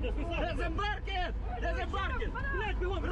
Дезембаркет! Дезембаркет! Блять, бігом!